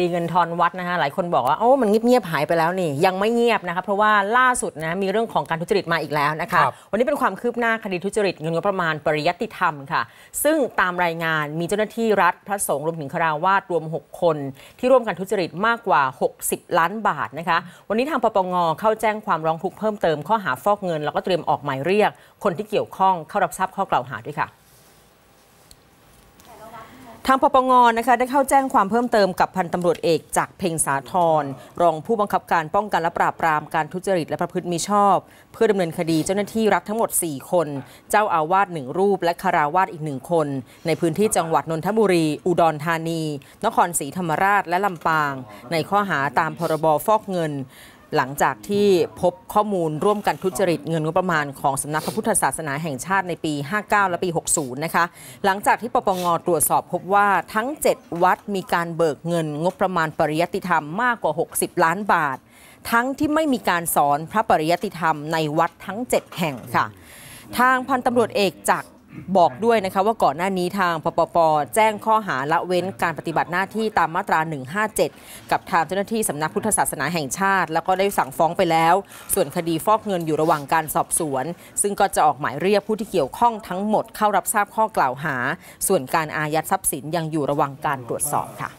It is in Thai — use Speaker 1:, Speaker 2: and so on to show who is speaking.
Speaker 1: ดีเงินทอนวัดนะคะหลายคนบอกว่าโอ้มันเงียบๆหายไปแล้วนี่ ยังไม่เงียบนะคะเพราะว่าล่าสุดนะมีเรื่องของการทุจริตมาอีกแล้วนะคะ
Speaker 2: ครับ
Speaker 1: วันนี้เป็นความคืบหน้าคดีทุจริตเงินงบประมาณปริยัติธรรมค่ะ ซึ่งตามรายงานมีเจ้าหน้าที่รัฐพระสงฆ์รวมถึงคราวาสรวม 6 คน ที่ร่วมกันทุจริตมากกว่า 60 ล้านบาทนะคะ วันนี้ทางปปงเข้าแจ้งความร้องทุกข์เพิ่มเติมข้อหาฟอกเงินแล้วก็เตรียมออกหมายเรียก คนที่เกี่ยวข้องเข้ารับทราบข้อกล่าวหาด้วยค่ะ ทางปปงนะคะได้เข้าแจ้งความเพิ่มเติมกับพันตำรวจเอกจากเพ่งสาธรรองผู้บังคับการป้องกันและปราบปรามการทุจริตและประพฤติมิชอบ เพื่อดำเนินคดีเจ้าหน้าที่รัฐทั้งหมด 4 คน เจ้าอาวาสหนึ่งรูป และคาราวาสอีกหนึ่งคน ในพื้นที่จังหวัดนนทบุรี อุดรธานี นครศรีธรรมราชและลำปาง ในข้อหาตามพรบฟอกเงิน หลังจากที่พบข้อมูลร่วมกันทุจริตเงินงบประมาณของสำนักพระพุทธศาสนาแห่งชาติในปี 59 และปี 60 นะคะ หลังจากที่ปปงตรวจสอบพบว่าทั้ง 7 วัดมีการเบิกเงินงบประมาณปริยัติธรรมมากกว่า 60 ล้านบาท ทั้งที่ไม่มีการสอนพระปริยัติธรรมในวัดทั้ง 7 แห่งค่ะ ทางพันตำรวจเอกจาก บอกด้วยนะคะว่าก่อนหน้านี้ทางปปป แจ้งข้อหาละเว้นการปฏิบัติหน้าที่ตามมาตรา 157 กับทางเจ้าหน้าที่สำนักพุทธศาสนาแห่งชาติ แล้วก็ได้สั่งฟ้องไปแล้ว ส่วนคดีฟอกเงินอยู่ระหว่างการสอบสวน ซึ่งก็จะออกหมายเรียกผู้ที่เกี่ยวข้องทั้งหมดเข้ารับทราบข้อกล่าวหา ส่วนการอายัดทรัพย์สินยังอยู่ระหว่างการตรวจสอบค่ะ